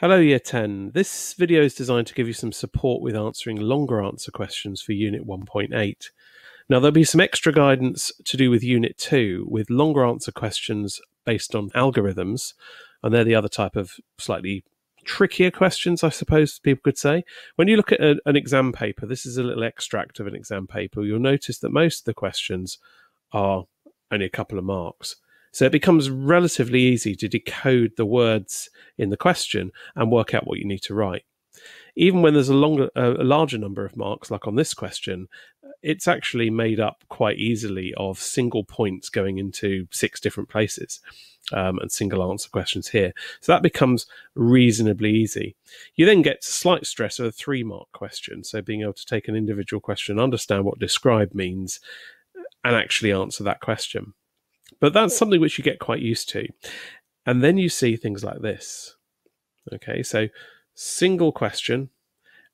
Hello, Year 10. This video is designed to give you some support with answering longer answer questions for Unit 1.8. Now, there'll be some extra guidance to do with Unit 2 with longer answer questions based on algorithms, and they're the other type of slightly trickier questions, I suppose people could say. When you look at a, an exam paper, this is a little extract of an exam paper, you'll notice that most of the questions are only a couple of marks. So it becomes relatively easy to decode the words in the question and work out what you need to write. Even when there's a longer, a larger number of marks, like on this question, it's actually made up quite easily of single points going into six different places um, and single answer questions here. So that becomes reasonably easy. You then get slight stress of a three mark question. So being able to take an individual question, understand what describe means, and actually answer that question. But that's something which you get quite used to. And then you see things like this. Okay, so single question,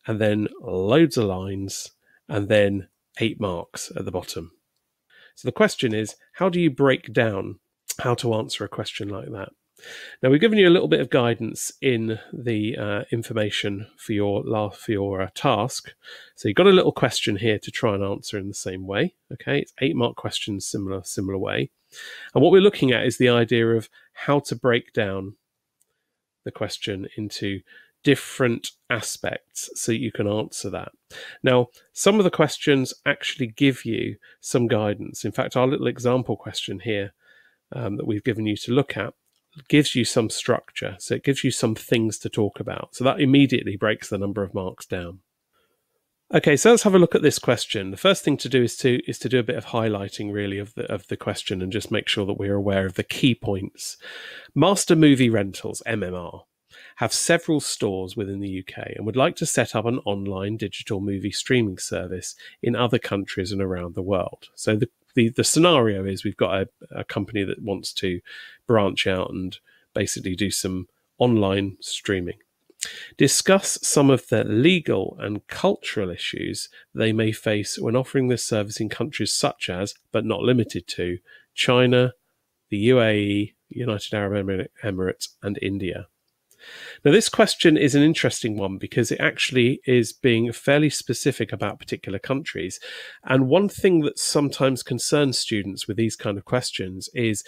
and then loads of lines, and then eight marks at the bottom. So the question is how do you break down how to answer a question like that? Now we've given you a little bit of guidance in the uh, information for your for your uh, task. So you've got a little question here to try and answer in the same way. Okay, it's eight mark questions, similar similar way. And what we're looking at is the idea of how to break down the question into different aspects so you can answer that. Now, some of the questions actually give you some guidance. In fact, our little example question here um, that we've given you to look at gives you some structure. So it gives you some things to talk about. So that immediately breaks the number of marks down. Okay, so let's have a look at this question. The first thing to do is to is to do a bit of highlighting really of the of the question and just make sure that we're aware of the key points. Master Movie Rentals, MMR, have several stores within the UK and would like to set up an online digital movie streaming service in other countries and around the world. So the the, the scenario is we've got a, a company that wants to branch out and basically do some online streaming. Discuss some of the legal and cultural issues they may face when offering this service in countries such as, but not limited to, China, the UAE, United Arab Emirates, and India. Now, this question is an interesting one because it actually is being fairly specific about particular countries. And one thing that sometimes concerns students with these kind of questions is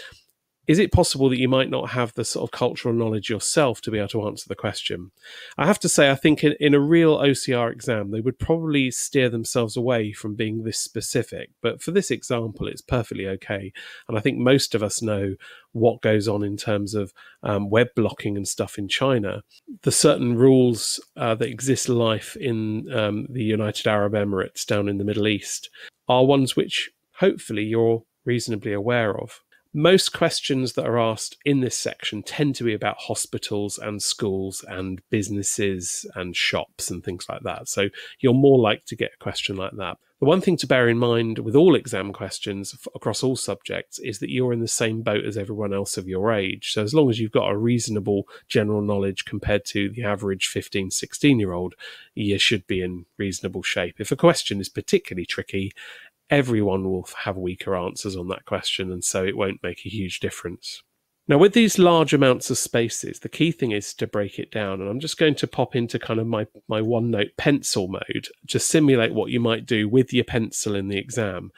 is it possible that you might not have the sort of cultural knowledge yourself to be able to answer the question? I have to say, I think in, in, a real OCR exam, they would probably steer themselves away from being this specific. But for this example, it's perfectly okay. And I think most of us know what goes on in terms of um, web blocking and stuff in China. The certain rules uh, that exist life in um, the United Arab Emirates down in the Middle East are ones which hopefully you're reasonably aware of most questions that are asked in this section tend to be about hospitals and schools and businesses and shops and things like that. So you're more likely to get a question like that. The one thing to bear in mind with all exam questions across all subjects is that you're in the same boat as everyone else of your age. So as long as you've got a reasonable general knowledge compared to the average 15, 16 year old, you should be in reasonable shape. If a question is particularly tricky, everyone will have weaker answers on that question, and so it won't make a huge difference. Now, with these large amounts of spaces, the key thing is to break it down. And I'm just going to pop into kind of my, my OneNote pencil mode to simulate what you might do with your pencil in the exam.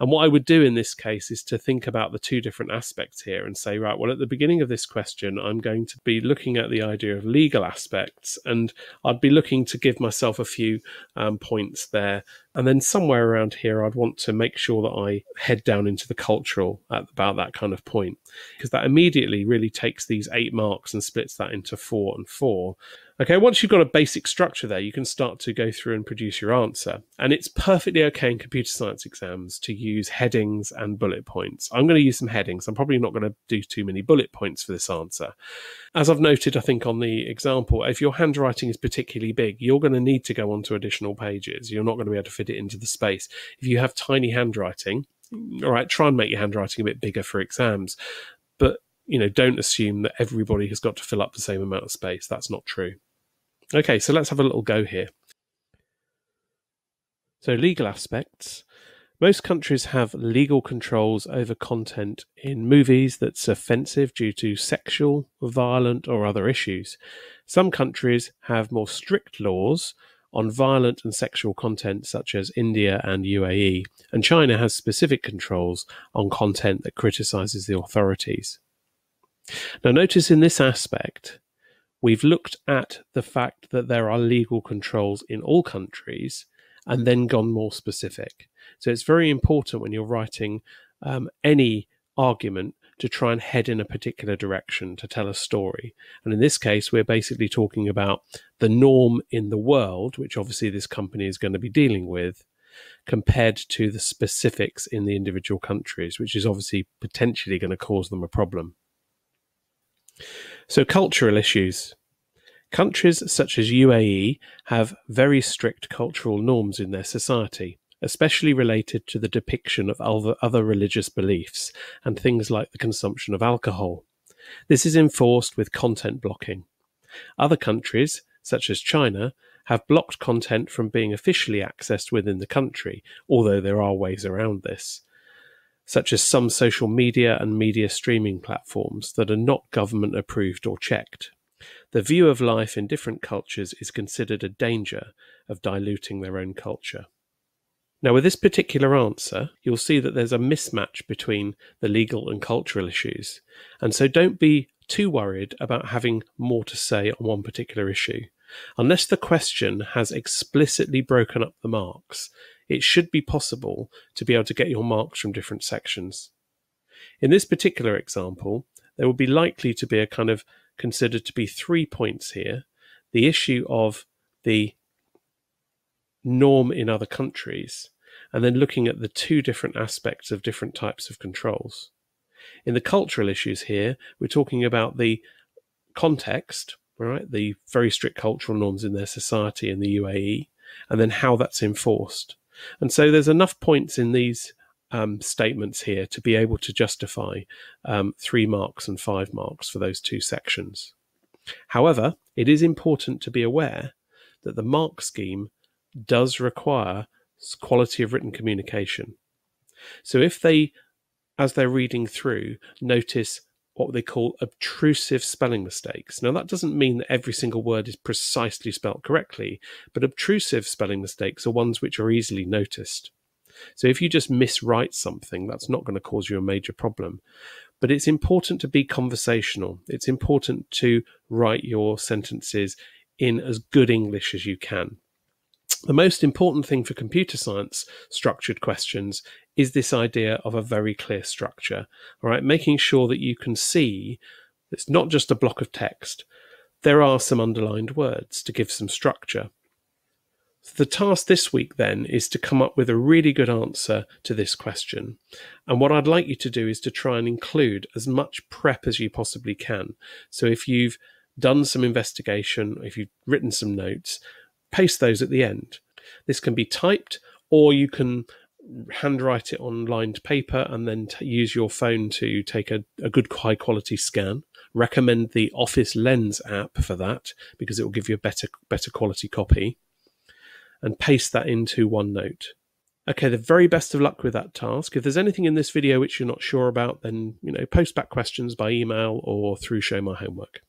And what I would do in this case is to think about the two different aspects here and say, right, well, at the beginning of this question, I'm going to be looking at the idea of legal aspects, and I'd be looking to give myself a few um, points there. And then somewhere around here, I'd want to make sure that I head down into the cultural at about that kind of point, because that immediately really takes these eight marks and splits that into four and four. Okay, once you've got a basic structure there, you can start to go through and produce your answer. And it's perfectly okay in computer science exams to use headings and bullet points. I'm going to use some headings. I'm probably not going to do too many bullet points for this answer. As I've noted, I think on the example, if your handwriting is particularly big, you're going to need to go onto additional pages. You're not going to be able to fit it into the space. If you have tiny handwriting, all right, try and make your handwriting a bit bigger for exams. But you know, don't assume that everybody has got to fill up the same amount of space. That's not true. Okay, so let's have a little go here. So, legal aspects. Most countries have legal controls over content in movies that's offensive due to sexual, violent, or other issues. Some countries have more strict laws on violent and sexual content, such as India and UAE, and China has specific controls on content that criticizes the authorities. Now, notice in this aspect, we've looked at the fact that there are legal controls in all countries and then gone more specific. So it's very important when you're writing um, any argument to try and head in a particular direction to tell a story. And in this case, we're basically talking about the norm in the world, which obviously this company is going to be dealing with, compared to the specifics in the individual countries, which is obviously potentially going to cause them a problem. So, cultural issues. Countries such as UAE have very strict cultural norms in their society especially related to the depiction of other religious beliefs and things like the consumption of alcohol. This is enforced with content blocking. Other countries, such as China, have blocked content from being officially accessed within the country, although there are ways around this, such as some social media and media streaming platforms that are not government approved or checked. The view of life in different cultures is considered a danger of diluting their own culture. Now, with this particular answer, you'll see that there's a mismatch between the legal and cultural issues. And so don't be too worried about having more to say on one particular issue. Unless the question has explicitly broken up the marks, it should be possible to be able to get your marks from different sections. In this particular example, there will be likely to be a kind of considered to be three points here the issue of the norm in other countries, and then looking at the two different aspects of different types of controls. In the cultural issues here, we're talking about the context, right, the very strict cultural norms in their society in the UAE, and then how that's enforced. And so there's enough points in these um, statements here to be able to justify um, three marks and five marks for those two sections. However, it is important to be aware that the mark scheme does require quality of written communication. So if they, as they're reading through, notice what they call obtrusive spelling mistakes. Now, that doesn't mean that every single word is precisely spelt correctly, but obtrusive spelling mistakes are ones which are easily noticed. So if you just miswrite something, that's not going to cause you a major problem. But it's important to be conversational. It's important to write your sentences in as good English as you can. The most important thing for computer science structured questions is this idea of a very clear structure. All right, making sure that you can see it's not just a block of text. There are some underlined words to give some structure. So the task this week then is to come up with a really good answer to this question. And what I'd like you to do is to try and include as much prep as you possibly can. So if you've done some investigation, if you've written some notes, paste those at the end. This can be typed, or you can handwrite it on lined paper and then t- use your phone to take a, a good high quality scan. Recommend the Office Lens app for that because it will give you a better better quality copy. And paste that into OneNote. Okay, the very best of luck with that task. If there's anything in this video which you're not sure about, then you know post back questions by email or through Show My Homework.